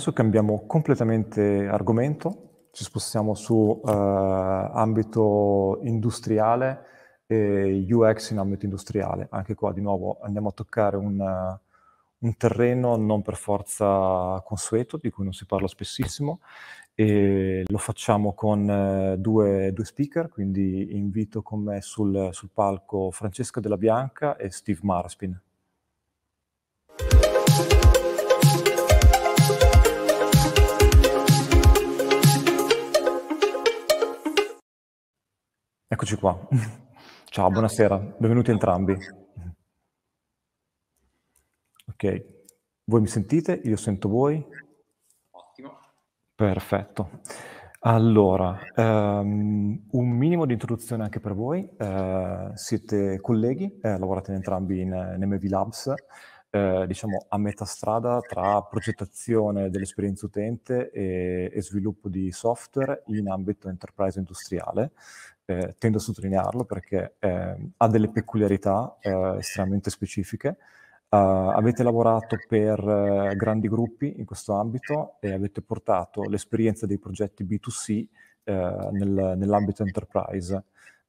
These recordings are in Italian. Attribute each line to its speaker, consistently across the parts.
Speaker 1: adesso cambiamo completamente argomento, ci spostiamo su eh, ambito industriale e UX in ambito industriale. Anche qua di nuovo andiamo a toccare un, un terreno non per forza consueto, di cui non si parla spessissimo, e lo facciamo con eh, due, due, speaker, quindi invito con me sul, sul palco Francesca Della Bianca e Steve Marspin. Eccoci qua. Ciao, buonasera, benvenuti entrambi. Ok, voi mi sentite? Io sento voi? Perfetto. Allora, um, un minimo di introduzione anche per voi. Uh, siete colleghi, eh, lavorate entrambi in, in MV Labs, eh, diciamo a metà strada tra progettazione dell'esperienza utente e, e, sviluppo di software in ambito enterprise industriale. Eh, tendo a sottolinearlo perché eh, ha delle peculiarità eh, estremamente specifiche Uh, avete lavorato per uh, grandi gruppi in questo ambito e avete portato l'esperienza dei progetti B2C uh, nel, nell'ambito enterprise.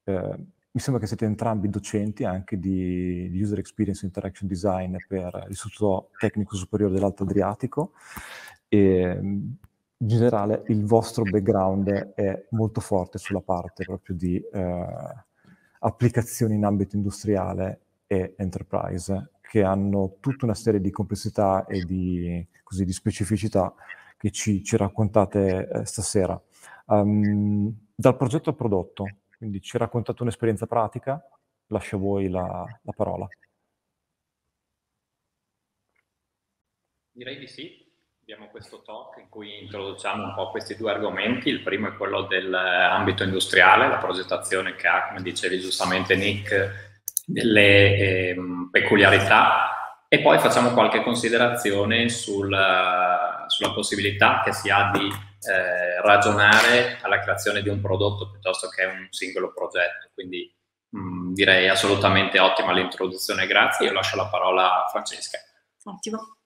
Speaker 1: mi sembra che siete entrambi docenti anche di, di User Experience Interaction Design per l'Istituto Tecnico Superiore dell'Alto Adriatico e in generale il vostro background è molto forte sulla parte proprio di applicazioni in ambito industriale e enterprise che hanno tutta una serie di complessità e di, così, di specificità che ci, ci raccontate eh, stasera. Um, dal progetto al prodotto, quindi ci raccontate un'esperienza pratica, lascio a voi la, la parola.
Speaker 2: Direi di sì, abbiamo questo talk in cui introduciamo un po' questi due argomenti. Il primo è quello dell'ambito industriale, la progettazione che ha, come dicevi giustamente Nick, delle eh, peculiarità e poi facciamo qualche considerazione sulla, sulla possibilità che si ha di eh, ragionare alla creazione di un prodotto piuttosto che un singolo progetto. Quindi mh, mm, direi assolutamente ottima l'introduzione, grazie. Io lascio la parola a Francesca.
Speaker 3: Ottimo.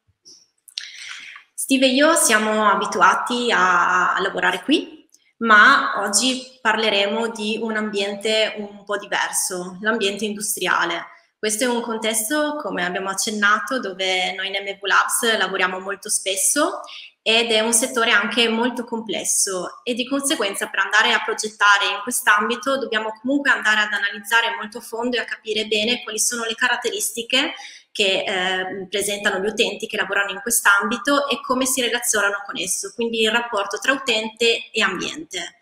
Speaker 3: Steve e io siamo abituati a, lavorare qui ma oggi parleremo di un ambiente un po' diverso, l'ambiente industriale. Questo è un contesto, come abbiamo accennato, dove noi in MV Labs lavoriamo molto spesso ed è un settore anche molto complesso e di conseguenza per andare a progettare in quest'ambito dobbiamo comunque andare ad analizzare molto a fondo e a capire bene quali sono le caratteristiche che eh, presentano gli utenti che lavorano in quest'ambito e come si relazionano con esso, quindi il rapporto tra utente e ambiente.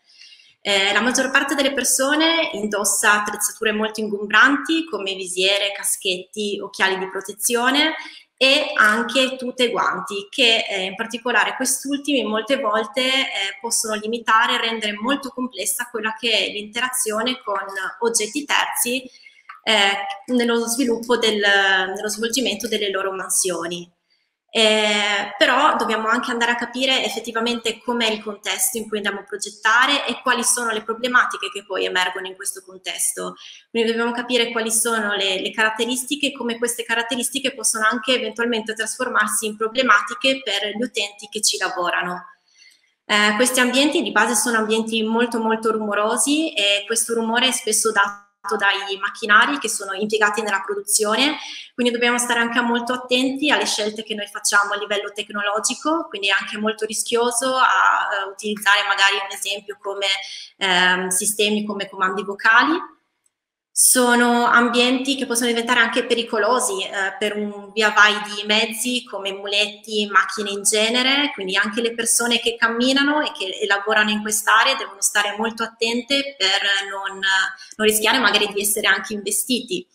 Speaker 3: Eh, la maggior parte delle persone indossa attrezzature molto ingombranti come visiere, caschetti, occhiali di protezione e anche tute e guanti che eh, in particolare quest'ultimi molte volte eh, possono limitare e rendere molto complessa quella che è l'interazione con oggetti terzi eh, nello sviluppo del, nello svolgimento delle loro mansioni. Eh, però dobbiamo anche andare a capire effettivamente com'è il contesto in cui andiamo a progettare e quali sono le problematiche che poi emergono in questo contesto. Quindi dobbiamo capire quali sono le, le caratteristiche e come queste caratteristiche possono anche eventualmente trasformarsi in problematiche per gli utenti che ci lavorano. Eh, questi ambienti di base sono ambienti molto molto rumorosi e questo rumore è spesso dato dai macchinari che sono impiegati nella produzione, quindi dobbiamo stare anche molto attenti alle scelte che noi facciamo a livello tecnologico, quindi è anche molto rischioso a, a utilizzare magari un esempio come eh, sistemi come comandi vocali sono ambienti che possono diventare anche pericolosi eh, per un via vai di mezzi come muletti, macchine in genere, quindi anche le persone che camminano e che lavorano in quest'area devono stare molto attente per non, non rischiare magari di essere anche investiti.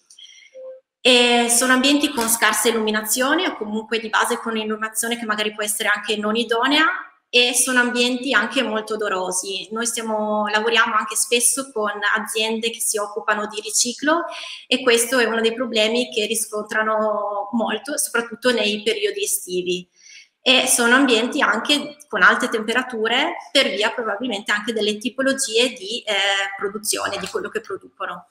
Speaker 3: E sono ambienti con scarsa illuminazione o comunque di base con un'illuminazione che magari può essere anche non idonea e sono ambienti anche molto odorosi. Noi stiamo, lavoriamo anche spesso con aziende che si occupano di riciclo e questo è uno dei problemi che riscontrano molto, soprattutto nei periodi estivi. E sono ambienti anche con alte temperature per via probabilmente anche delle tipologie di eh, produzione, di quello che producono.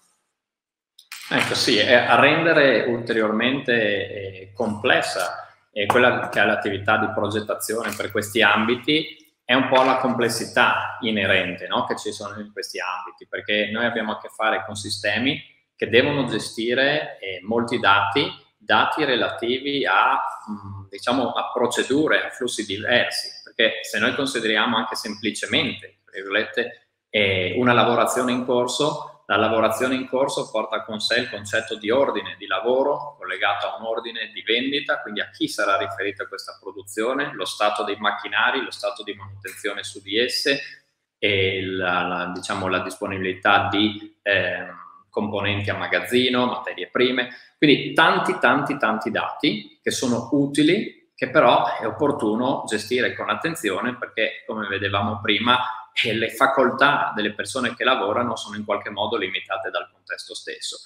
Speaker 2: Ecco sì, a rendere ulteriormente eh, complessa e quella che è l'attività di progettazione per questi ambiti è un po' la complessità inerente no? che ci sono in questi ambiti, perché noi abbiamo a che fare con sistemi che devono gestire eh, molti dati, dati relativi a, mh, diciamo, a procedure, a flussi diversi, perché se noi consideriamo anche semplicemente, eh, una lavorazione in corso, la lavorazione in corso porta con sé il concetto di ordine di lavoro collegato a un ordine di vendita, quindi a chi sarà riferita questa produzione, lo stato dei macchinari, lo stato di manutenzione su di esse e la, la, diciamo, la disponibilità di eh, componenti a magazzino, materie prime. Quindi tanti, tanti, tanti dati che sono utili, che però è opportuno gestire con attenzione perché, come vedevamo prima, e le facoltà delle persone che lavorano sono in qualche modo limitate dal contesto stesso.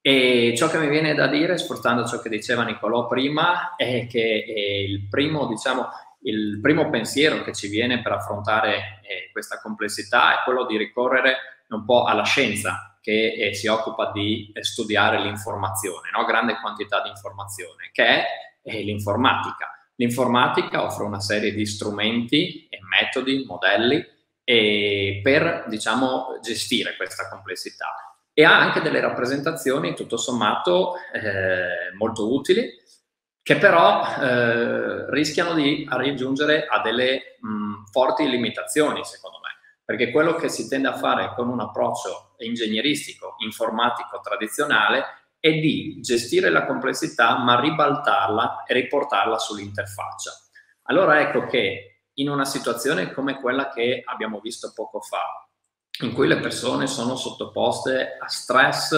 Speaker 2: E ciò che mi viene da dire, sfruttando ciò che diceva Nicolò prima, è che è il, primo, diciamo, il primo pensiero che ci viene per affrontare eh, questa complessità è quello di ricorrere un po' alla scienza che eh, si occupa di eh, studiare l'informazione, no? grande quantità di informazione, che è eh, l'informatica. L'informatica offre una serie di strumenti e metodi, modelli e per diciamo, gestire questa complessità. E ha anche delle rappresentazioni tutto sommato eh, molto utili, che però eh, rischiano di raggiungere a delle mh, forti limitazioni, secondo me, perché quello che si tende a fare con un approccio ingegneristico, informatico tradizionale è di gestire la complessità ma ribaltarla e riportarla sull'interfaccia. Allora ecco che in una situazione come quella che abbiamo visto poco fa, in cui le persone sono sottoposte a stress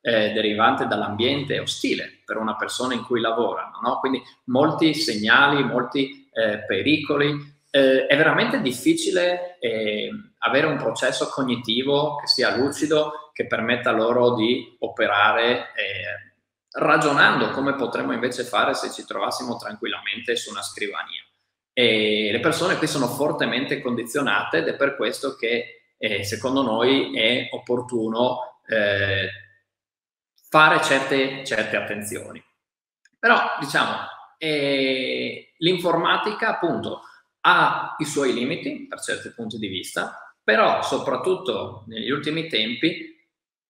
Speaker 2: eh, derivante dall'ambiente ostile per una persona in cui lavorano, no? quindi molti segnali, molti eh, pericoli. Eh, è veramente difficile eh, avere un processo cognitivo che sia lucido, che permetta loro di operare eh, ragionando come potremmo invece fare se ci trovassimo tranquillamente su una scrivania. E le persone qui sono fortemente condizionate ed è per questo che eh, secondo noi è opportuno eh, fare certe, certe, attenzioni. Però diciamo, eh, l'informatica appunto ha i suoi limiti per certi punti di vista, però soprattutto negli ultimi tempi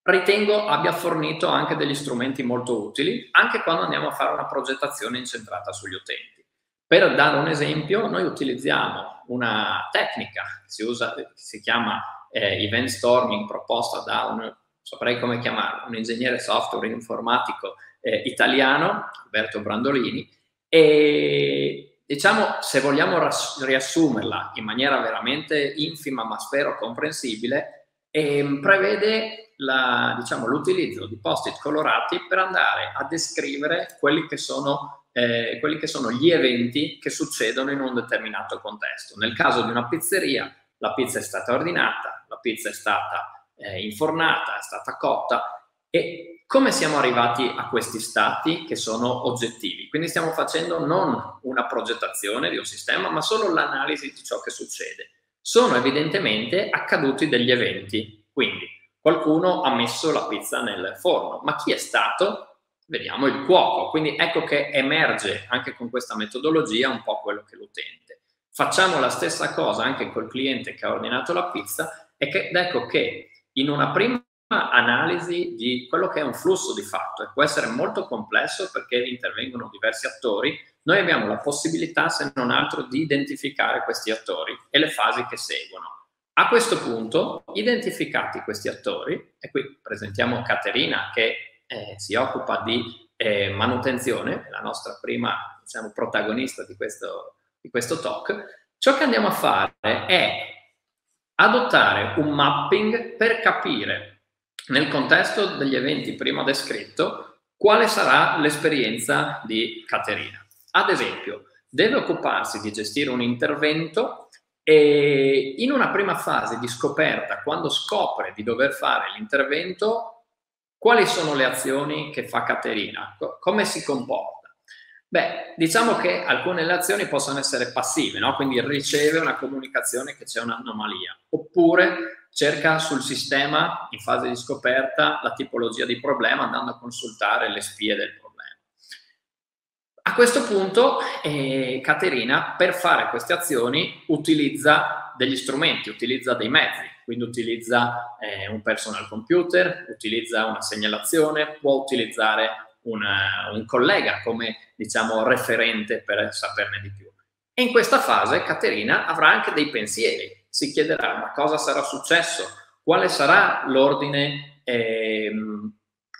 Speaker 2: ritengo abbia fornito anche degli strumenti molto utili, anche quando andiamo a fare una progettazione incentrata sugli utenti. Per dare un esempio, noi utilizziamo una tecnica che si, usa, che si chiama eh, event storming proposta da un, saprei come chiamarlo, un ingegnere software informatico eh, italiano, Alberto Brandolini, e diciamo, se vogliamo riassumerla in maniera veramente infima, ma spero comprensibile, eh, prevede la, diciamo, l'utilizzo di post-it colorati per andare a descrivere quelli che sono eh, quelli che sono gli eventi che succedono in un determinato contesto. Nel caso di una pizzeria, la pizza è stata ordinata, la pizza è stata eh, infornata, è stata cotta e come siamo arrivati a questi stati che sono oggettivi? Quindi stiamo facendo non una progettazione di un sistema, ma solo l'analisi di ciò che succede. Sono evidentemente accaduti degli eventi, quindi qualcuno ha messo la pizza nel forno, ma chi è stato? Vediamo il cuoco. Quindi ecco che emerge anche con questa metodologia un po' quello che l'utente. Facciamo la stessa cosa anche col cliente che ha ordinato la pizza e che, ecco che in una prima analisi di quello che è un flusso di fatto e può essere molto complesso perché intervengono diversi attori, noi abbiamo la possibilità, se non altro, di identificare questi attori e le fasi che seguono. A questo punto, identificati questi attori, e qui presentiamo Caterina che eh, si occupa di eh, manutenzione, la nostra prima diciamo, protagonista di questo, di questo talk, ciò che andiamo a fare è adottare un mapping per capire nel contesto degli eventi prima descritto quale sarà l'esperienza di Caterina. Ad esempio, deve occuparsi di gestire un intervento e in una prima fase di scoperta, quando scopre di dover fare l'intervento, quali sono le azioni che fa Caterina? Come si comporta? Beh, diciamo che alcune delle azioni possono essere passive, no? quindi riceve una comunicazione che c'è un'anomalia, oppure cerca sul sistema in fase di scoperta la tipologia di problema andando a consultare le spie del problema. A questo punto eh, Caterina per fare queste azioni utilizza degli strumenti, utilizza dei mezzi, quindi utilizza eh, un personal computer, utilizza una segnalazione, può utilizzare una, un collega come diciamo referente per saperne di più. E in questa fase Caterina avrà anche dei pensieri, si chiederà ma cosa sarà successo, quale sarà l'ordine eh,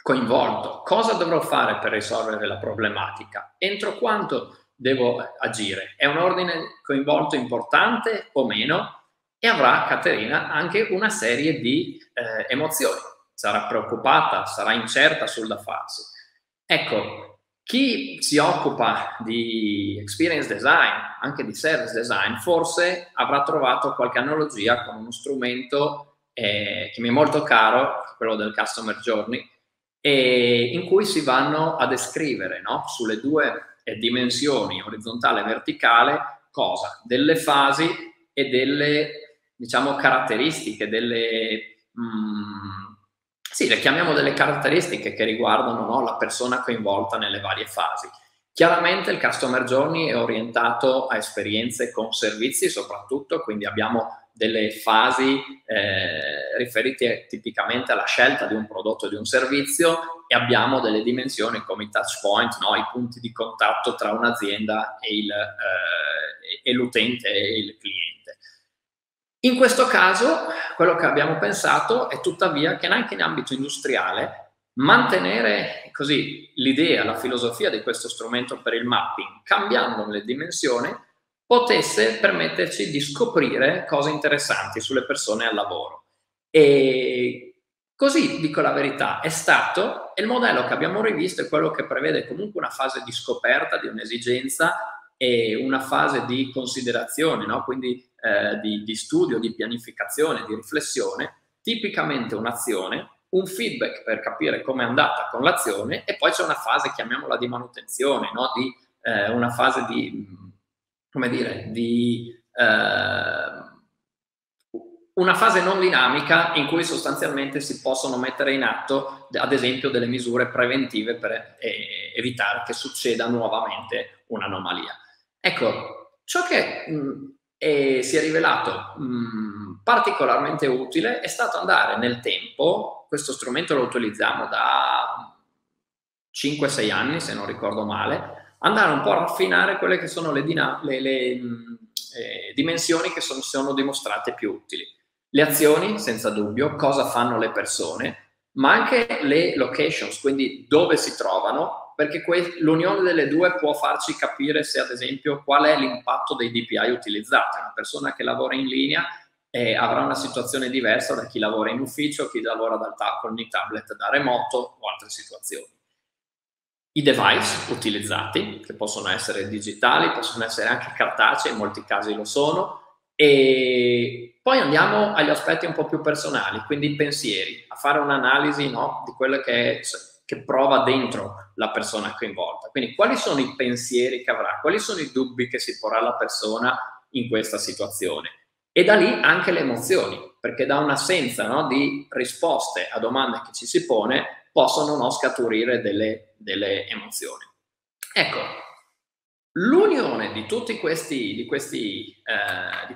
Speaker 2: coinvolto, cosa dovrò fare per risolvere la problematica, entro quanto devo agire, è un ordine coinvolto importante o meno e avrà Caterina anche una serie di eh, emozioni, sarà preoccupata, sarà incerta sul da farsi. Ecco, chi si occupa di experience design, anche di service design, forse avrà trovato qualche analogia con uno strumento eh, che mi è molto caro, quello del Customer Journey, in cui si vanno a descrivere no? sulle due eh, dimensioni, orizzontale e verticale, cosa? Delle fasi e delle, diciamo, caratteristiche, delle... Mm, sì, le chiamiamo delle caratteristiche che riguardano no, la persona coinvolta nelle varie fasi. Chiaramente il Customer Journey è orientato a esperienze con servizi soprattutto, quindi abbiamo delle fasi eh, riferite tipicamente alla scelta di un prodotto o di un servizio e abbiamo delle dimensioni come i touch point, no? i punti di contatto tra un'azienda e, il, eh, e l'utente e il cliente. In questo caso, quello che abbiamo pensato è tuttavia che anche in ambito industriale mantenere così l'idea, la filosofia di questo strumento per il mapping, cambiando le dimensioni, potesse permetterci di scoprire cose interessanti sulle persone al lavoro. E così, dico la verità, è stato, e il modello che abbiamo rivisto è quello che prevede comunque una fase di scoperta di un'esigenza e una fase di considerazione, no? quindi eh, di, di studio, di pianificazione, di riflessione, tipicamente un'azione, un feedback per capire come è andata con l'azione e poi c'è una fase, chiamiamola di manutenzione, no? di, eh, una fase di, come dire, di eh, una fase non dinamica in cui sostanzialmente si possono mettere in atto, ad esempio, delle misure preventive per eh, evitare che succeda nuovamente un'anomalia. Ecco, ciò che mh, e si è rivelato mh, mm, particolarmente utile è stato andare nel tempo, questo strumento lo utilizziamo da 5-6 anni se non ricordo male, andare un po' a raffinare quelle che sono le, dina- le, le mh, mm, eh, dimensioni che sono, sono dimostrate più utili. Le azioni, senza dubbio, cosa fanno le persone, ma anche le locations, quindi dove si trovano, perché que- l'unione delle due può farci capire se ad esempio qual è l'impatto dei DPI utilizzati. Una persona che lavora in linea eh, avrà una situazione diversa da chi lavora in ufficio, chi lavora dal ta- con i tablet da remoto o altre situazioni. I device utilizzati, che possono essere digitali, possono essere anche cartacei, in molti casi lo sono, e poi andiamo agli aspetti un po' più personali, quindi i pensieri, a fare un'analisi no, di quello che, è, che prova dentro la persona coinvolta. Quindi quali sono i pensieri che avrà, quali sono i dubbi che si porrà la persona in questa situazione. E da lì anche le emozioni, perché da un'assenza no, di risposte a domande che ci si pone possono no, scaturire delle, delle emozioni. Ecco, l'unione di tutte eh,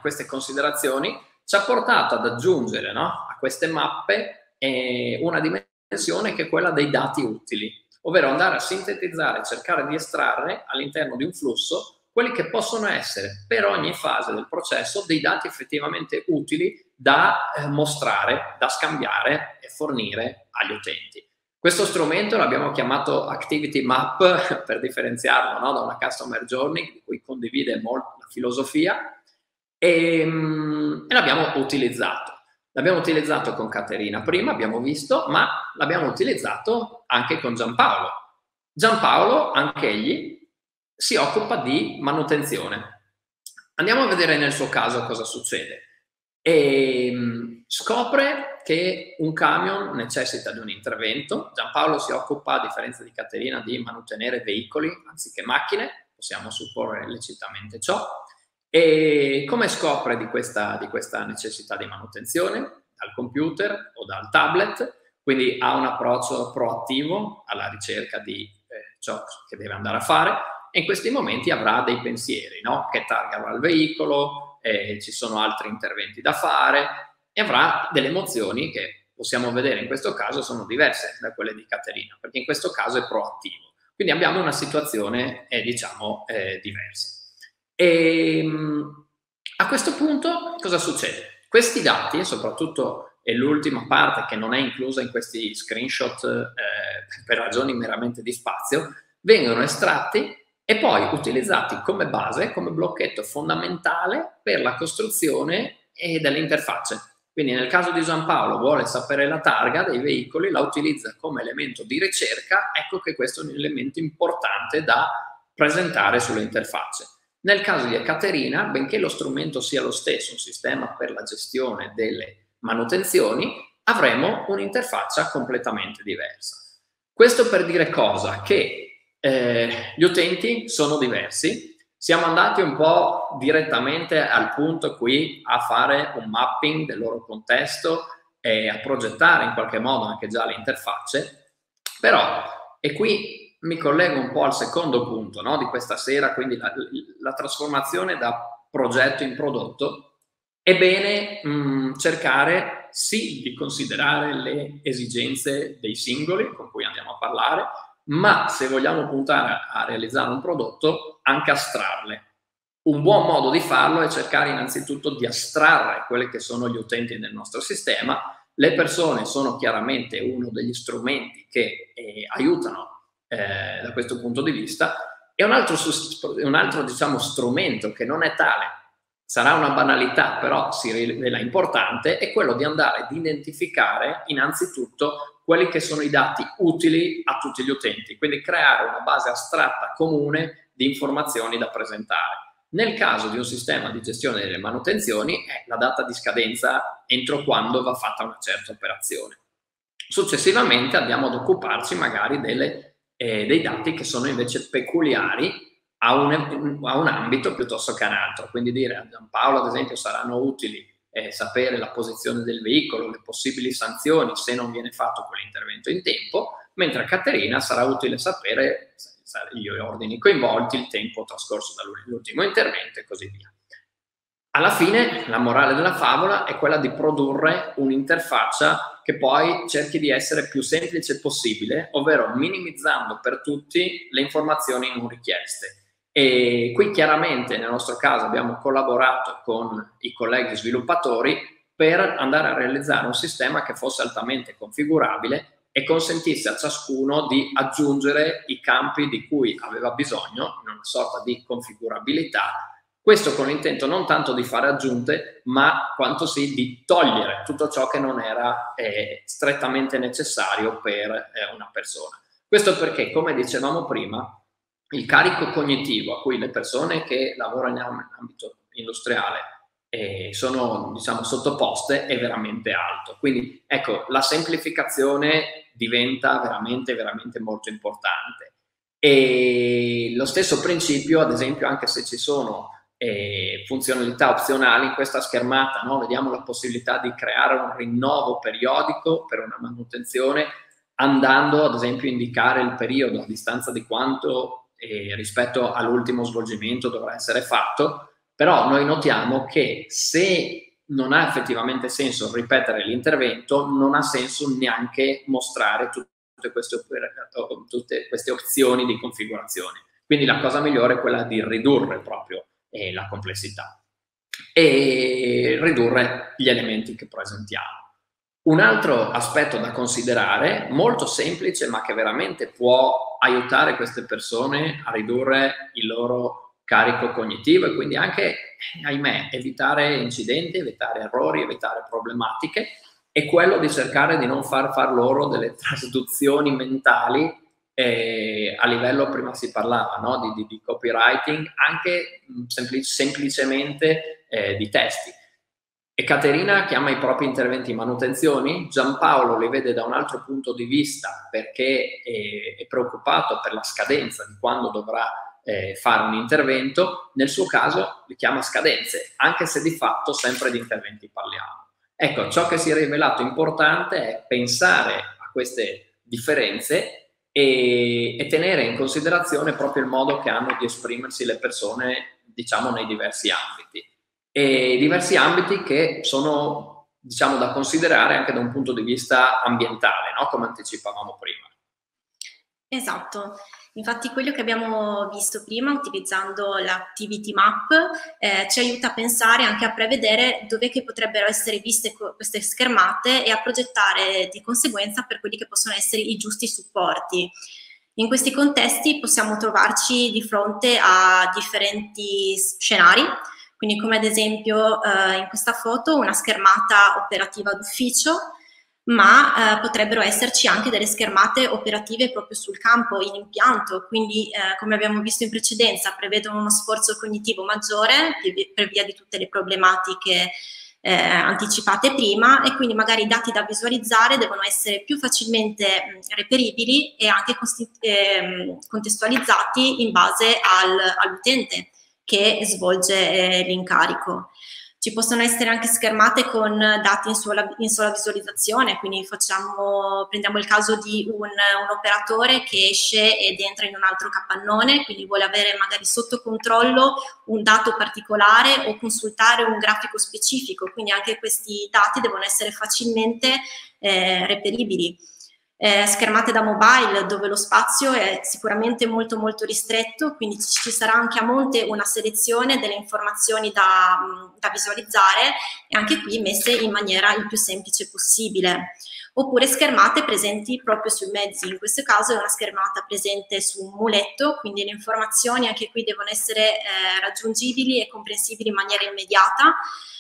Speaker 2: queste considerazioni ci ha portato ad aggiungere no, a queste mappe eh, una dimensione che è quella dei dati utili ovvero andare a sintetizzare, cercare di estrarre all'interno di un flusso quelli che possono essere per ogni fase del processo dei dati effettivamente utili da eh, mostrare, da scambiare e fornire agli utenti. Questo strumento l'abbiamo chiamato Activity Map per differenziarlo no, da una Customer Journey di cui condivide molto la filosofia e, mm, e l'abbiamo utilizzato. L'abbiamo utilizzato con Caterina prima, abbiamo visto, ma l'abbiamo utilizzato anche con Giampaolo. Giampaolo, anche egli, si occupa di manutenzione. Andiamo a vedere nel suo caso cosa succede. E ehm, scopre che un camion necessita di un intervento. Giampaolo si occupa, a differenza di Caterina, di mantenere veicoli anziché macchine, possiamo supporre lecitamente ciò. E come scopre di questa, di questa necessità di manutenzione? Dal computer o dal tablet, quindi ha un approccio proattivo alla ricerca di eh, ciò che deve andare a fare, e in questi momenti avrà dei pensieri, no? che targa avrà il veicolo, eh, ci sono altri interventi da fare e avrà delle emozioni che possiamo vedere in questo caso sono diverse da quelle di Caterina, perché in questo caso è proattivo. Quindi abbiamo una situazione, eh, diciamo, eh, diversa. E, ehm, a questo punto cosa succede? Questi dati, soprattutto è l'ultima parte che non è inclusa in questi screenshot eh, per ragioni meramente di spazio, vengono estratti e poi utilizzati come base, come blocchetto fondamentale per la costruzione delle interfacce. Quindi nel caso di Giampaolo vuole sapere la targa dei veicoli, la utilizza come elemento di ricerca, ecco che questo è un elemento importante da presentare sulle interfacce. Nel caso di Caterina, benché lo strumento sia lo stesso, un sistema per la gestione delle manutenzioni, avremo un'interfaccia completamente diversa. Questo per dire cosa? Che eh, gli utenti sono diversi, siamo andati un po' direttamente al punto qui a fare un mapping del loro contesto e a progettare in qualche modo anche già le interfacce, però, e qui mi collego un po' al secondo punto no, di questa sera, quindi la, la, trasformazione da progetto in prodotto, è bene mh, cercare sì di considerare le esigenze dei singoli con cui andiamo a parlare, ma se vogliamo puntare a realizzare un prodotto, anche astrarle. Un buon modo di farlo è cercare innanzitutto di astrarre quelli che sono gli utenti del nostro sistema. Le persone sono chiaramente uno degli strumenti che eh, aiutano eh, da questo punto di vista e un altro, un altro diciamo, strumento che non è tale, sarà una banalità, però si rivela importante, è quello di andare ad identificare innanzitutto quelli che sono i dati utili a tutti gli utenti, quindi creare una base astratta comune di informazioni da presentare. Nel caso di un sistema di gestione delle manutenzioni è la data di scadenza entro quando va fatta una certa operazione. Successivamente andiamo ad occuparci magari delle, eh, dei dati che sono invece peculiari a un, a un ambito piuttosto che a un altro. Quindi dire a Giampaolo, ad esempio, saranno utili eh, sapere la posizione del veicolo, le possibili sanzioni se non viene fatto quell'intervento in tempo, mentre a Caterina sarà utile sapere gli ordini coinvolti, il tempo trascorso dall'ultimo intervento e così via. Alla fine la morale della favola è quella di produrre un'interfaccia che poi cerchi di essere più semplice possibile, ovvero minimizzando per tutti le informazioni non richieste e qui chiaramente nel nostro caso abbiamo collaborato con i colleghi sviluppatori per andare a realizzare un sistema che fosse altamente configurabile e consentisse a ciascuno di aggiungere i campi di cui aveva bisogno in una sorta di configurabilità. Questo con l'intento non tanto di fare aggiunte, ma quanto sì di togliere tutto ciò che non era eh, strettamente necessario per eh, una persona. Questo perché, come dicevamo prima, il carico cognitivo a cui le persone che lavorano in ambito industriale eh, sono diciamo, sottoposte è veramente alto. Quindi ecco, la semplificazione diventa veramente, veramente molto importante. E lo stesso principio, ad esempio, anche se ci sono eh, funzionalità opzionali in questa schermata, no? vediamo la possibilità di creare un rinnovo periodico per una manutenzione andando ad esempio a indicare il periodo a distanza di quanto eh, rispetto all'ultimo svolgimento dovrà essere fatto, però noi notiamo che se non ha effettivamente senso ripetere l'intervento, non ha senso neanche mostrare tutte queste, tutte queste opzioni di configurazione. Quindi la cosa migliore è quella di ridurre proprio eh, la complessità e ridurre gli elementi che presentiamo. Un altro aspetto da considerare, molto semplice, ma che veramente può aiutare queste persone a ridurre il loro carico cognitivo e quindi anche, ahimè, evitare incidenti, evitare errori, evitare problematiche, è quello di cercare di non far far loro delle traduzioni mentali eh, a livello, prima si parlava no? di, di, di, copywriting, anche sempli- semplicemente eh, di testi e Caterina chiama i propri interventi manutenzioni, Giampaolo li vede da un altro punto di vista perché è, è preoccupato per la scadenza di quando dovrà eh, fare un intervento, nel suo caso li chiama scadenze, anche se di fatto sempre di interventi parliamo. Ecco, ciò che si è rivelato importante è pensare a queste differenze e, e, tenere in considerazione proprio il modo che hanno di esprimersi le persone, diciamo, nei diversi ambiti. E diversi ambiti che sono, diciamo, da considerare anche da un punto di vista ambientale, no? come anticipavamo prima.
Speaker 3: Esatto. Infatti quello che abbiamo visto prima utilizzando l'Activity Map eh, ci aiuta a pensare anche a prevedere dove potrebbero essere viste queste schermate e a progettare di conseguenza per quelli che possono essere i giusti supporti. In questi contesti possiamo trovarci di fronte a differenti scenari, quindi come ad esempio eh, in questa foto una schermata operativa d'ufficio ma eh, potrebbero esserci anche delle schermate operative proprio sul campo, in impianto, quindi eh, come abbiamo visto in precedenza prevedono uno sforzo cognitivo maggiore per via di tutte le problematiche eh, anticipate prima e quindi magari i dati da visualizzare devono essere più facilmente mh, reperibili e anche ehm, contestualizzati in base al, all'utente che svolge eh, l'incarico. Ci possono essere anche schermate con dati in sola, in sola visualizzazione, quindi facciamo, prendiamo il caso di un, un, operatore che esce ed entra in un altro capannone, quindi vuole avere magari sotto controllo un dato particolare o consultare un grafico specifico, quindi anche questi dati devono essere facilmente eh, reperibili eh, schermate da mobile dove lo spazio è sicuramente molto molto ristretto, quindi ci sarà anche a monte una selezione delle informazioni da, da visualizzare e anche qui messe in maniera il più semplice possibile oppure schermate presenti proprio sui mezzi. In questo caso è una schermata presente su un muletto, quindi le informazioni anche qui devono essere eh, raggiungibili e comprensibili in maniera immediata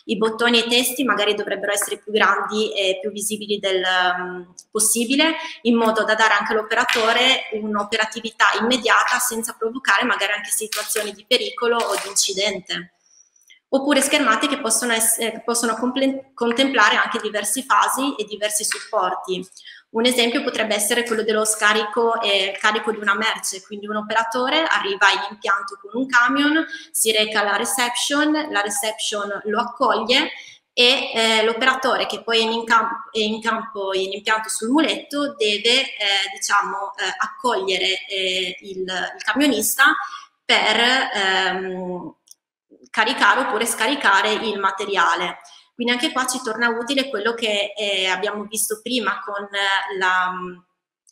Speaker 3: i bottoni e i testi magari dovrebbero essere più grandi e più visibili del um, possibile, in modo da dare anche all'operatore un'operatività immediata senza provocare magari anche situazioni di pericolo o di incidente. Oppure schermate che possono, essere, che possono contemplare anche diverse fasi e diversi supporti. Un esempio potrebbe essere quello dello scarico e carico di una merce, quindi un operatore arriva in impianto con un camion, si reca alla reception, la reception lo accoglie e eh, l'operatore che poi è in, campo, è in campo in impianto sul muletto deve eh, diciamo, eh, accogliere eh, il, il, camionista per ehm, caricare oppure scaricare il materiale. Quindi anche qua ci torna utile quello che eh, abbiamo visto prima con eh, la,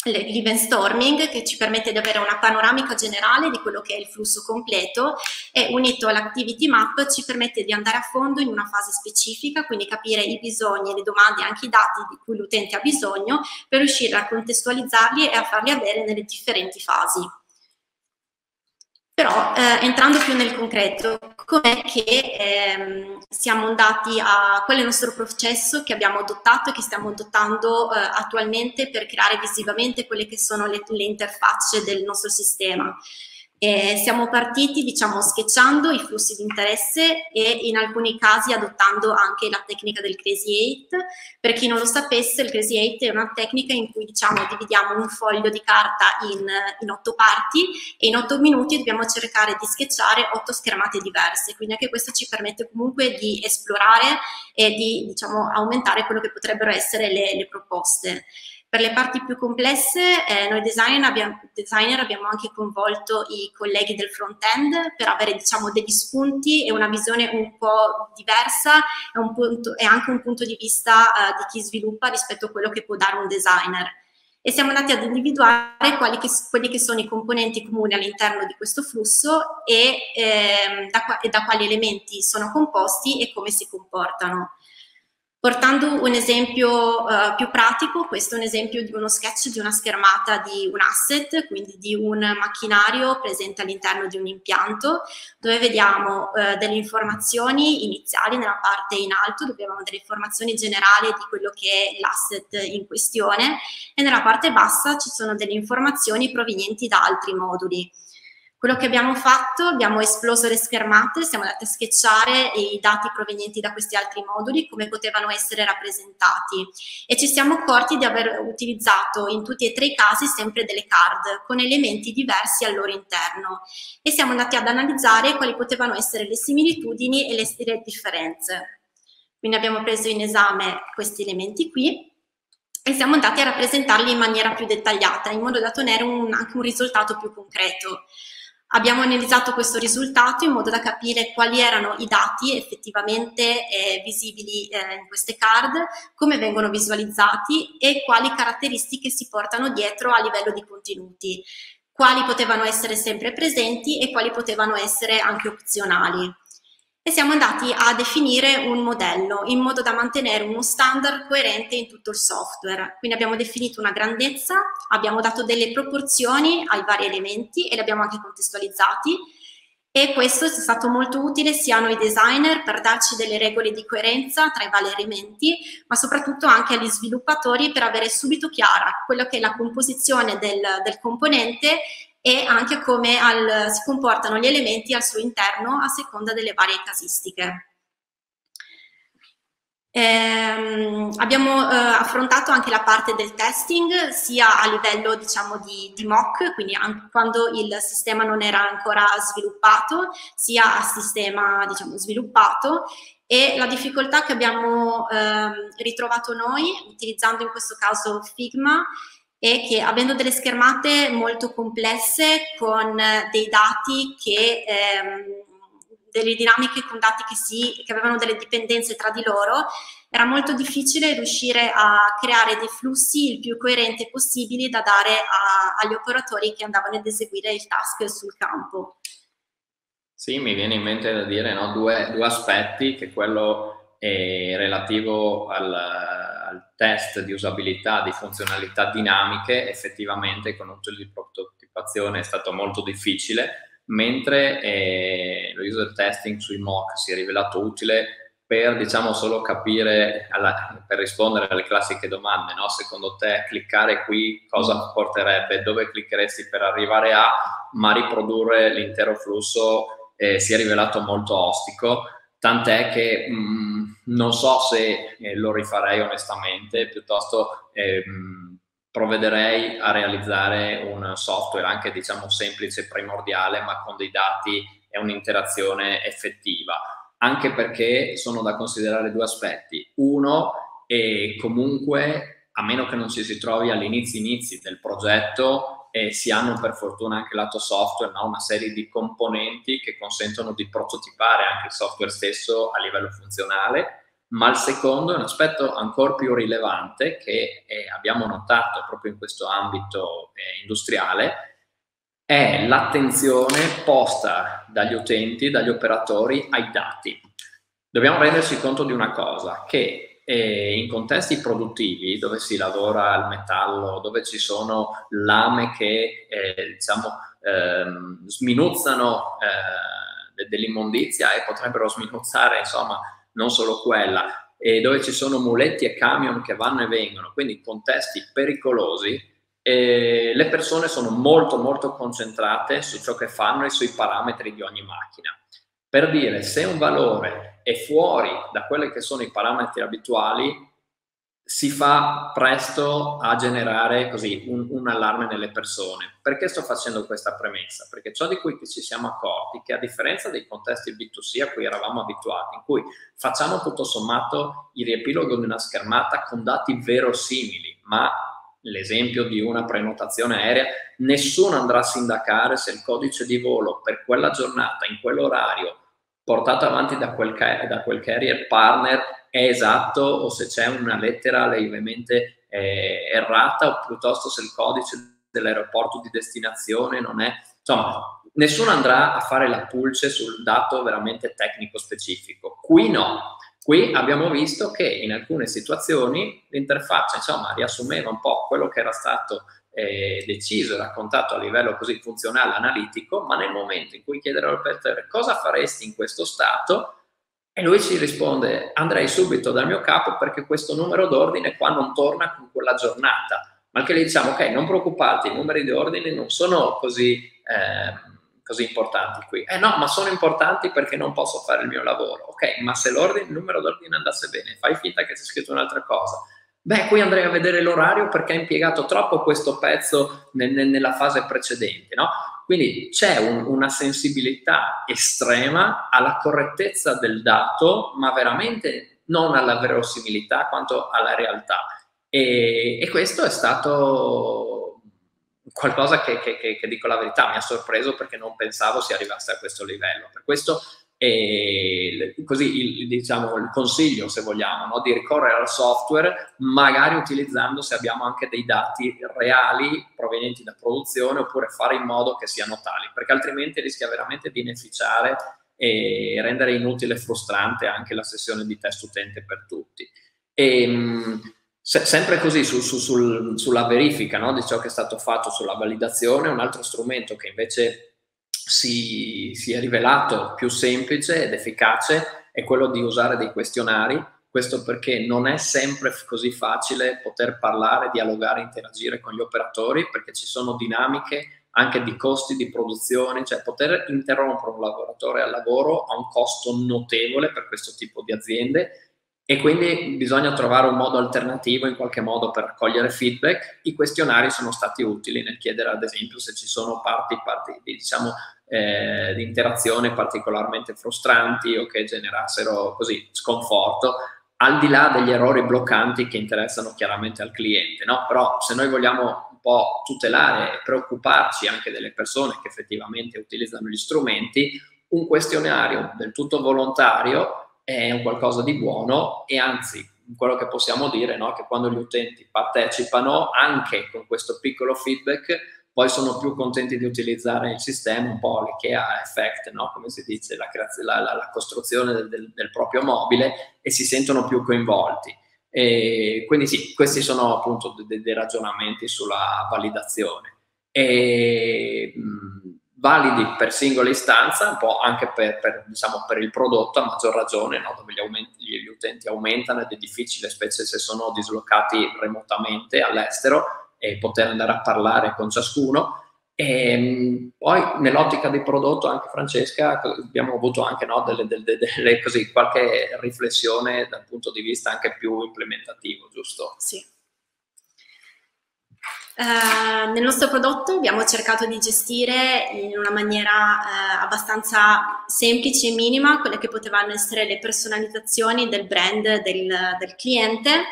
Speaker 3: l'event storming che ci permette di avere una panoramica generale di quello che è il flusso completo e unito all'activity map ci permette di andare a fondo in una fase specifica, quindi capire i bisogni, le domande e anche i dati di cui l'utente ha bisogno per riuscire a contestualizzarli e a farli avere nelle differenti fasi. Però eh, entrando più nel concreto, com'è che ehm, siamo andati a qual è il nostro processo che abbiamo adottato e che stiamo adottando eh, attualmente per creare visivamente quelle che sono le, le interfacce del nostro sistema. Eh, siamo partiti, diciamo, sketchando i flussi di interesse e in alcuni casi adottando anche la tecnica del Crazy Eight. Per chi non lo sapesse, il Crazy Eight è una tecnica in cui, diciamo, dividiamo un foglio di carta in, in otto parti e in otto minuti dobbiamo cercare di sketchare otto schermate diverse. Quindi anche questo ci permette comunque di esplorare e di, diciamo, aumentare quello che potrebbero essere le, le proposte. Per le parti più complesse, eh, noi designer abbiamo, designer abbiamo, anche coinvolto i colleghi del front-end per avere diciamo, degli spunti e una visione un po' diversa e, un punto, e anche un punto di vista eh, di chi sviluppa rispetto a quello che può dare un designer. E siamo andati ad individuare quali che, quelli che sono i componenti comuni all'interno di questo flusso e, eh, da, e da quali elementi sono composti e come si comportano. Portando un esempio uh, più pratico, questo è un esempio di uno sketch di una schermata di un asset, quindi di un macchinario presente all'interno di un impianto, dove vediamo uh, delle informazioni iniziali nella parte in alto, dove abbiamo delle informazioni generali di quello che è l'asset in questione, e nella parte bassa ci sono delle informazioni provenienti da altri moduli. Quello che abbiamo fatto, abbiamo esploso le schermate, siamo andati a sketchare i dati provenienti da questi altri moduli, come potevano essere rappresentati e ci siamo accorti di aver utilizzato in tutti e tre i casi sempre delle card con elementi diversi al loro interno e siamo andati ad analizzare quali potevano essere le similitudini e le, differenze. Quindi abbiamo preso in esame questi elementi qui e siamo andati a rappresentarli in maniera più dettagliata, in modo da ottenere anche un risultato più concreto. Abbiamo analizzato questo risultato in modo da capire quali erano i dati effettivamente eh, visibili eh, in queste card, come vengono visualizzati e quali caratteristiche si portano dietro a livello di contenuti, quali potevano essere sempre presenti e quali potevano essere anche opzionali e siamo andati a definire un modello in modo da mantenere uno standard coerente in tutto il software. Quindi abbiamo definito una grandezza, abbiamo dato delle proporzioni ai vari elementi e li abbiamo anche contestualizzati e questo è stato molto utile sia a noi designer per darci delle regole di coerenza tra i vari elementi, ma soprattutto anche agli sviluppatori per avere subito chiara quella che è la composizione del, del componente e anche come al, si comportano gli elementi al suo interno a seconda delle varie casistiche. Eh, abbiamo eh, affrontato anche la parte del testing sia a livello diciamo di, di mock, quindi quando il sistema non era ancora sviluppato, sia a sistema diciamo sviluppato e la difficoltà che abbiamo eh, ritrovato noi utilizzando in questo caso Figma è che avendo delle schermate molto complesse con dei dati che ehm, delle dinamiche con dati che, si, che avevano delle dipendenze tra di loro, era molto difficile riuscire a creare dei flussi il più coerenti possibili da dare a, agli operatori che andavano ad eseguire il task sul campo.
Speaker 2: Sì, mi viene in mente da dire no? due, due aspetti, che quello è relativo al, al test di usabilità di funzionalità dinamiche, effettivamente con un tool di prototipazione è stato molto difficile, mentre eh, lo user testing sui mock si è rivelato utile per diciamo solo capire, alla, per rispondere alle classiche domande, no? secondo te cliccare qui cosa porterebbe, dove cliccheresti per arrivare a, ma riprodurre l'intero flusso eh, si è rivelato molto ostico tant'è che mh, mm, non so se eh, lo rifarei onestamente, piuttosto eh, provvederei a realizzare un software anche diciamo semplice, primordiale, ma con dei dati e un'interazione effettiva, anche perché sono da considerare due aspetti. Uno è comunque, a meno che non ci si trovi all'inizio inizi del progetto, e si hanno per fortuna anche lato software no? una serie di componenti che consentono di prototipare anche il software stesso a livello funzionale, ma il secondo è un aspetto ancora più rilevante che eh, abbiamo notato proprio in questo ambito eh, industriale, è l'attenzione posta dagli utenti, dagli operatori ai dati. Dobbiamo rendersi conto di una cosa, che e in contesti produttivi dove si lavora al metallo, dove ci sono lame che eh, diciamo, ehm, sminuzzano eh, dell'immondizia e potrebbero sminuzzare insomma non solo quella, e dove ci sono muletti e camion che vanno e vengono, quindi contesti pericolosi, eh, le persone sono molto molto concentrate su ciò che fanno e sui parametri di ogni macchina. Per dire, se un valore è fuori da quelli che sono i parametri abituali, si fa presto a generare così un, un, allarme nelle persone. Perché sto facendo questa premessa? Perché ciò di cui ci siamo accorti che a differenza dei contesti B2C a cui eravamo abituati, in cui facciamo tutto sommato il riepilogo di una schermata con dati verosimili, ma l'esempio di una prenotazione aerea, nessuno andrà a sindacare se il codice di volo per quella giornata, in quell'orario, portato avanti da quel, da quel carrier partner è esatto o se c'è una lettera lievemente eh, errata o piuttosto se il codice dell'aeroporto di destinazione non è... Insomma, nessuno andrà a fare la pulce sul dato veramente tecnico specifico. Qui no. Qui abbiamo visto che in alcune situazioni l'interfaccia insomma, riassumeva un po' quello che era stato eh, deciso e raccontato a livello così funzionale, analitico, ma nel momento in cui chiedere all'operatore cosa faresti in questo stato, e lui ci risponde andrei subito dal mio capo perché questo numero d'ordine qua non torna con quella giornata. Ma che gli diciamo, ok, non preoccupate, i numeri di ordine non sono così... Eh, così importanti qui. Eh no, ma sono importanti perché non posso fare il mio lavoro. Ok, ma se il numero d'ordine andasse bene, fai finta che c'è scritto un'altra cosa. Beh, qui andrei a vedere l'orario perché ha impiegato troppo questo pezzo nel, nel, nella fase precedente, no? Quindi c'è un, una sensibilità estrema alla correttezza del dato, ma veramente non alla verosimilità quanto alla realtà. E, e questo è stato qualcosa che, che, che, che, dico la verità, mi ha sorpreso perché non pensavo si arrivasse a questo livello. Per questo e così il, diciamo, il consiglio, se vogliamo, no? di ricorrere al software, magari utilizzando se abbiamo anche dei dati reali provenienti da produzione oppure fare in modo che siano tali, perché altrimenti rischia veramente di inefficiare e rendere inutile e frustrante anche la sessione di test utente per tutti. E, ehm, se, sempre così su, su, sul, sulla verifica no? di ciò che è stato fatto, sulla validazione, un altro strumento che invece si, si, è rivelato più semplice ed efficace è quello di usare dei questionari. Questo perché non è sempre così facile poter parlare, dialogare, interagire con gli operatori, perché ci sono dinamiche anche di costi di produzione, cioè poter interrompere un lavoratore al lavoro ha un costo notevole per questo tipo di aziende e quindi bisogna trovare un modo alternativo in qualche modo per raccogliere feedback. I questionari sono stati utili nel chiedere ad esempio se ci sono parti, parti diciamo, eh, di interazione particolarmente frustranti o che generassero così sconforto, al di là degli errori bloccanti che interessano chiaramente al cliente. No? Però se noi vogliamo un po' tutelare e preoccuparci anche delle persone che effettivamente utilizzano gli strumenti, un questionario del tutto volontario è un qualcosa di buono e anzi quello che possiamo dire è no, che quando gli utenti partecipano anche con questo piccolo feedback poi sono più contenti di utilizzare il sistema, un po' ha effect, no? come si dice, la, la, la, costruzione del, del, del, proprio mobile e si sentono più coinvolti. E quindi sì, questi sono appunto dei, dei ragionamenti sulla validazione. E, mh, validi per singola istanza, un po' anche per, per, diciamo, per il prodotto, a maggior ragione, no? dove gli, aumenti, gli, utenti aumentano ed è difficile, specie se sono dislocati remotamente all'estero, e poter andare a parlare con ciascuno. E ehm, poi nell'ottica di prodotto, anche Francesca, abbiamo avuto anche no, delle, delle, delle, così, qualche riflessione dal punto di vista anche più implementativo, giusto?
Speaker 3: Sì. Uh, nel nostro prodotto abbiamo cercato di gestire in una maniera uh, abbastanza semplice e minima quelle che potevano essere le personalizzazioni del brand del, del, cliente.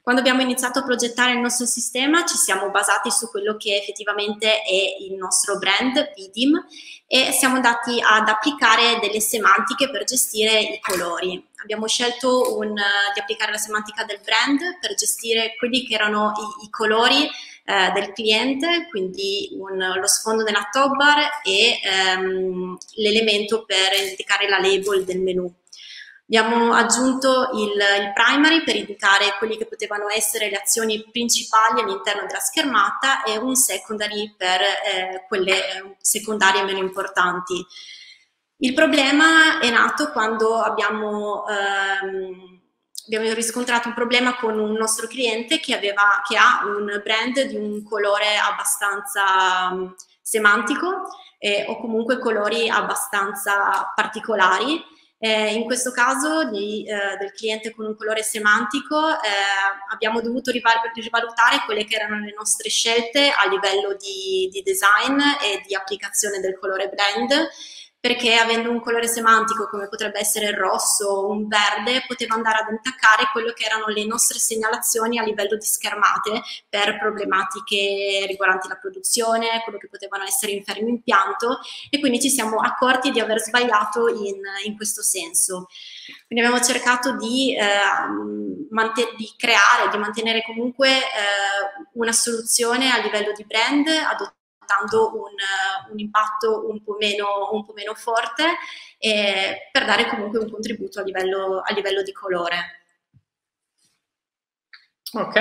Speaker 3: Quando abbiamo iniziato a progettare il nostro sistema ci siamo basati su quello che effettivamente è il nostro brand, Vidim, e siamo andati ad applicare delle semantiche per gestire i colori. Abbiamo scelto un, di applicare la semantica del brand per gestire quelli che erano i, i colori eh, del cliente, quindi un, lo sfondo della top bar e ehm, l'elemento per indicare la label del menu. Abbiamo aggiunto il, il, primary per indicare quelli che potevano essere le azioni principali all'interno della schermata e un secondary per eh, quelle eh, secondarie meno importanti. Il problema è nato quando abbiamo ehm, abbiamo riscontrato un problema con un nostro cliente che, aveva, che ha un brand di un colore abbastanza um, semantico eh, o comunque colori abbastanza particolari. Eh, in questo caso di, eh, del cliente con un colore semantico eh, abbiamo dovuto rivalutare quelle che erano le nostre scelte a livello di, di design e di applicazione del colore brand perché avendo un colore semantico come potrebbe essere il rosso o un verde, poteva andare ad intaccare quello che erano le nostre segnalazioni a livello di schermate per problematiche riguardanti la produzione, quello che potevano essere infermi impianto e quindi ci siamo accorti di aver sbagliato in, in questo senso. Quindi abbiamo cercato di, eh, di creare, di mantenere comunque eh, una soluzione a livello di brand adottata portando un, un impatto un po, meno, un po' meno forte eh, per dare comunque un contributo a livello, a livello di colore.
Speaker 2: Ok,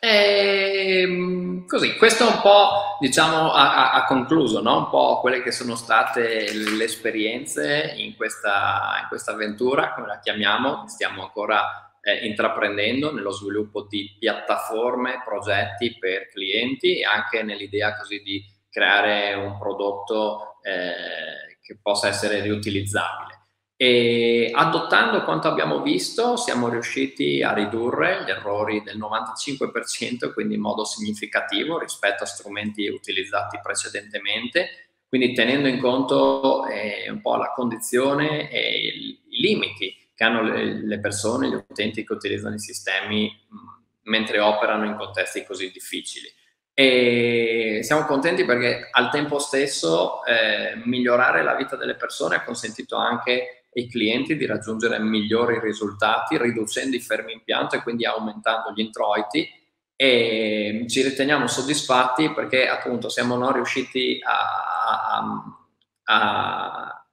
Speaker 2: e, ehm, così, questo un po' diciamo ha, ha, concluso no? un po' quelle che sono state le esperienze in questa, in questa avventura, come la chiamiamo, stiamo ancora eh, intraprendendo nello sviluppo di piattaforme, progetti per clienti e anche nell'idea così di creare un prodotto eh, che possa essere riutilizzabile. E adottando quanto abbiamo visto siamo riusciti a ridurre gli errori del 95%, quindi in modo significativo rispetto a strumenti utilizzati precedentemente, quindi tenendo in conto eh, un po' la condizione e i limiti che hanno le, le persone, gli utenti che utilizzano i sistemi mentre operano in contesti così difficili. E siamo contenti perché al tempo stesso eh, migliorare la vita delle persone ha consentito anche ai clienti di raggiungere migliori risultati riducendo i fermi impianto e quindi aumentando gli introiti e ci riteniamo soddisfatti perché appunto siamo noi riusciti a, a,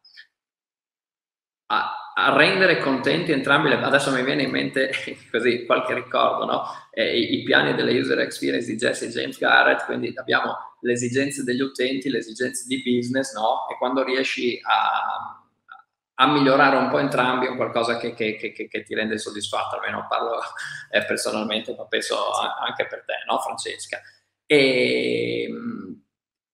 Speaker 2: a rendere contenti entrambi le adesso mi viene in mente così qualche ricordo no? eh, i, i, piani delle user experience di Jesse James Garrett quindi abbiamo le esigenze degli utenti le esigenze di business no? e quando riesci a a migliorare un po' entrambi è qualcosa che, che, che, che, ti rende soddisfatto, almeno parlo eh, personalmente, ma penso anche per te, no Francesca? E,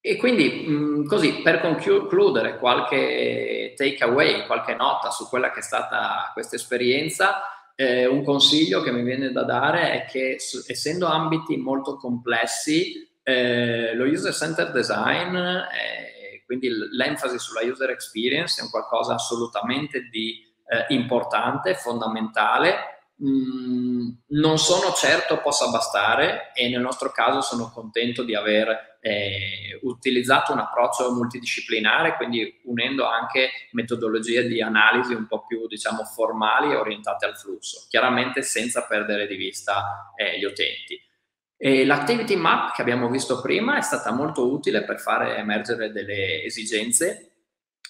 Speaker 2: e quindi mh, così per concludere qualche takeaway, qualche nota su quella che è stata questa esperienza, eh, un consiglio che mi viene da dare è che essendo ambiti molto complessi, eh, lo user center design è quindi l'enfasi sulla user experience è un qualcosa assolutamente di eh, importante, fondamentale. Mm, non sono certo possa bastare e nel nostro caso sono contento di aver eh, utilizzato un approccio multidisciplinare, quindi unendo anche metodologie di analisi un po' più diciamo formali e orientate al flusso, chiaramente senza perdere di vista eh, gli utenti. E l'activity map che abbiamo visto prima è stata molto utile per fare emergere delle esigenze,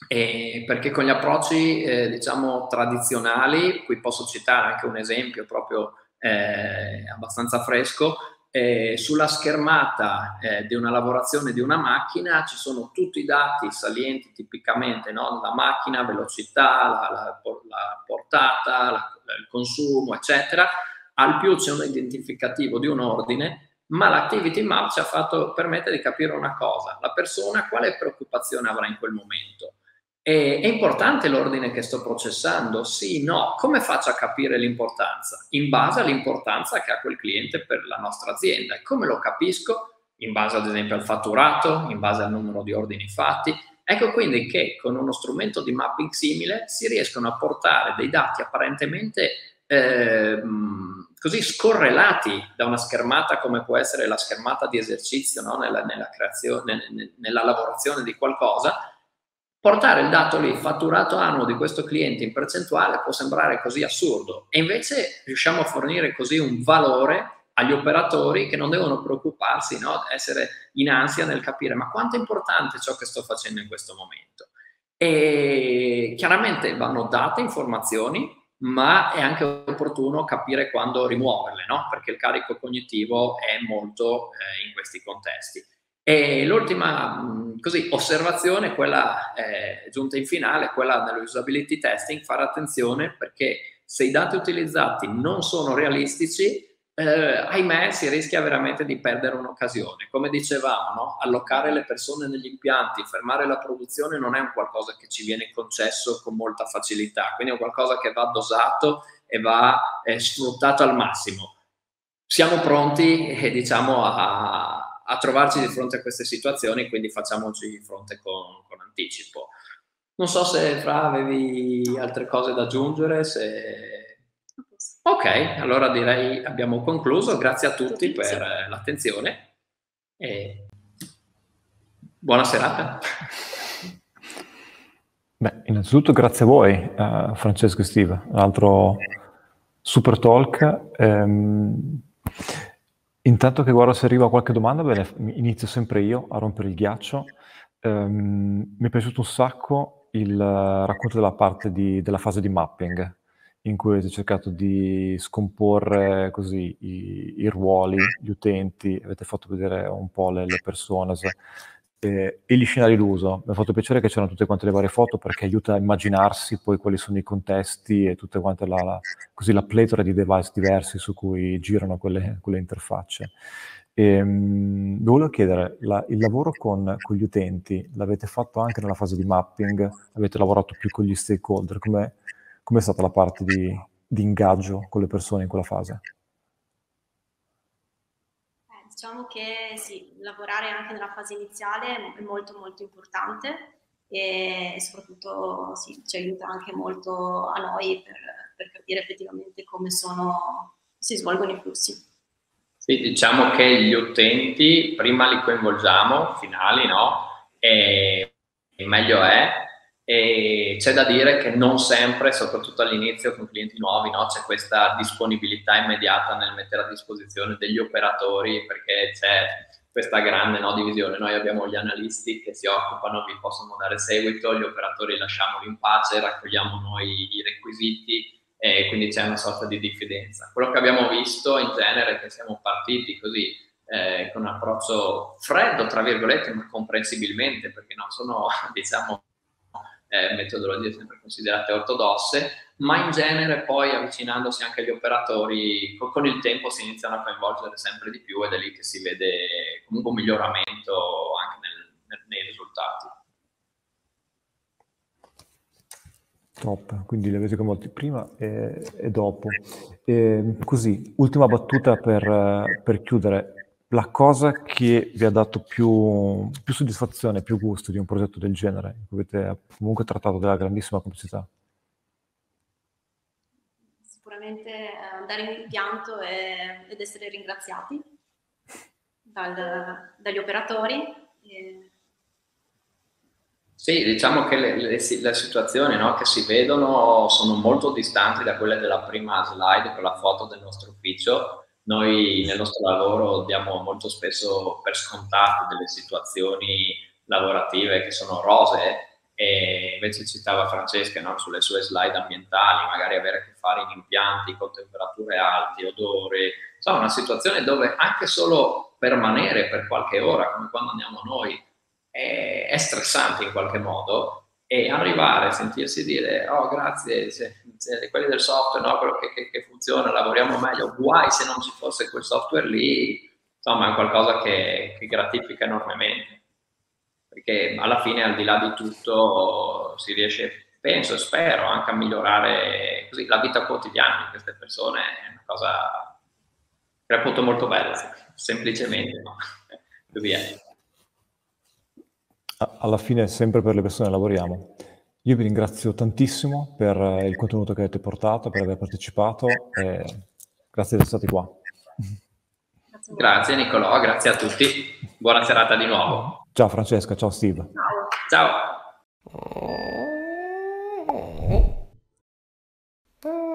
Speaker 2: perché con gli approcci eh, diciamo tradizionali, qui posso citare anche un esempio proprio eh, abbastanza fresco, eh, sulla schermata eh, di una lavorazione di una macchina ci sono tutti i dati salienti tipicamente no? la macchina, velocità, la, la, la portata, la, il consumo, eccetera al più c'è un identificativo di un ordine, ma l'activity map ci ha fatto permettere di capire una cosa, la persona quale preoccupazione avrà in quel momento. È importante l'ordine che sto processando? Sì, no. Come faccio a capire l'importanza? In base all'importanza che ha quel cliente per la nostra azienda. E come lo capisco? In base ad esempio al fatturato, in base al numero di ordini fatti. Ecco quindi che con uno strumento di mapping simile si riescono a portare dei dati apparentemente eh, così scorrelati da una schermata come può essere la schermata di esercizio no? nella, nella, creazione, nella lavorazione di qualcosa, portare il dato lì, fatturato annuo di questo cliente in percentuale può sembrare così assurdo e invece riusciamo a fornire così un valore agli operatori che non devono preoccuparsi, no? essere in ansia nel capire ma quanto è importante ciò che sto facendo in questo momento. E chiaramente vanno date informazioni ma è anche opportuno capire quando rimuoverle, no? perché il carico cognitivo è molto eh, in questi contesti. E l'ultima così, osservazione, quella eh, giunta in finale, quella dello usability testing, fare attenzione perché se i dati utilizzati non sono realistici, eh, ahimè, si rischia veramente di perdere un'occasione. Come dicevamo, no? allocare le persone negli impianti, fermare la produzione non è un qualcosa che ci viene concesso con molta facilità, quindi è un qualcosa che va dosato e va eh, sfruttato al massimo. Siamo pronti, eh, diciamo, a, a, trovarci di fronte a queste situazioni, quindi facciamoci di fronte con, con anticipo. Non so se Fra avevi altre cose da aggiungere, se Ok, allora direi abbiamo concluso. Grazie a tutti per l'attenzione e buona serata.
Speaker 1: Beh, innanzitutto grazie a voi, uh, Francesco e Steve, un altro super talk. Um, intanto che guardo se arriva qualche domanda, bene, inizio sempre io a rompere il ghiaccio. Um, mi è piaciuto un sacco il uh, racconto della parte di, della fase di mapping, in cui avete cercato di scomporre così i, i ruoli, gli utenti, avete fatto vedere un po' le, le persone e, e, gli scenari d'uso. Mi ha fatto piacere che c'erano tutte quante le varie foto perché aiuta a immaginarsi poi quali sono i contesti e tutte quante la, la, così la pletora di device diversi su cui girano quelle, quelle interfacce. E, um, volevo chiedere, la, il lavoro con, con, gli utenti l'avete fatto anche nella fase di mapping? Avete lavorato più con gli stakeholder? Come, Com'è stata la parte di, di ingaggio con le persone in quella fase?
Speaker 3: Diciamo che sì, lavorare anche nella fase iniziale è molto molto importante e soprattutto sì, ci aiuta anche molto a noi per, per capire effettivamente come sono, si svolgono i flussi.
Speaker 2: Sì, diciamo che gli utenti prima li coinvolgiamo, finali no, e meglio è. E c'è da dire che non sempre, soprattutto all'inizio con clienti nuovi, no, c'è questa disponibilità immediata nel mettere a disposizione degli operatori perché c'è questa grande no, divisione. Noi abbiamo gli analisti che si occupano, vi possono dare seguito, gli operatori lasciamoli in pace, raccogliamo noi i requisiti e quindi c'è una sorta di diffidenza. Quello che abbiamo visto in genere è che siamo partiti così eh, con un approccio freddo, tra virgolette, ma comprensibilmente, perché non sono, diciamo, eh, metodologie sempre considerate ortodosse, ma in genere poi avvicinandosi anche agli operatori, con, il tempo si iniziano a coinvolgere sempre di più ed è lì che si vede comunque un miglioramento anche nel, nel, nei risultati.
Speaker 1: Top, quindi li avete coinvolti prima e, e dopo. E, così, ultima battuta per, per, chiudere. La cosa che vi ha dato più, più, soddisfazione, più gusto di un progetto del genere, avete comunque trattato della grandissima complessità?
Speaker 3: Sicuramente eh, andare in impianto e, ed essere ringraziati dal, dagli operatori. E
Speaker 2: sì, diciamo che le, le, le situazioni no, che si vedono sono molto distanti da quelle della prima slide con la foto del nostro ufficio. Noi nel nostro lavoro diamo molto spesso per scontato delle situazioni lavorative che sono rose e invece citava Francesca no, sulle sue slide ambientali, magari avere a che fare in impianti con temperature alte, odori, insomma una situazione dove anche solo permanere per qualche ora, come quando andiamo noi, è stressante in qualche modo e arrivare a sentirsi dire oh grazie se, se quelli del software no, quello che, che, che, funziona lavoriamo meglio. Guai se non ci fosse quel software lì insomma è qualcosa che, che gratifica enormemente. Perché alla fine al di là di tutto si riesce penso e spero anche a migliorare così, la vita quotidiana di queste persone è una cosa che reputo molto bella semplicemente no? così è
Speaker 1: alla fine sempre per le persone lavoriamo. Io vi ringrazio tantissimo per eh, il contenuto che avete portato, per aver partecipato e grazie di essere stati qua.
Speaker 2: Grazie Nicolò, grazie a tutti. Buona serata di nuovo.
Speaker 1: Ciao Francesca, ciao Steve.
Speaker 2: Ciao. ciao.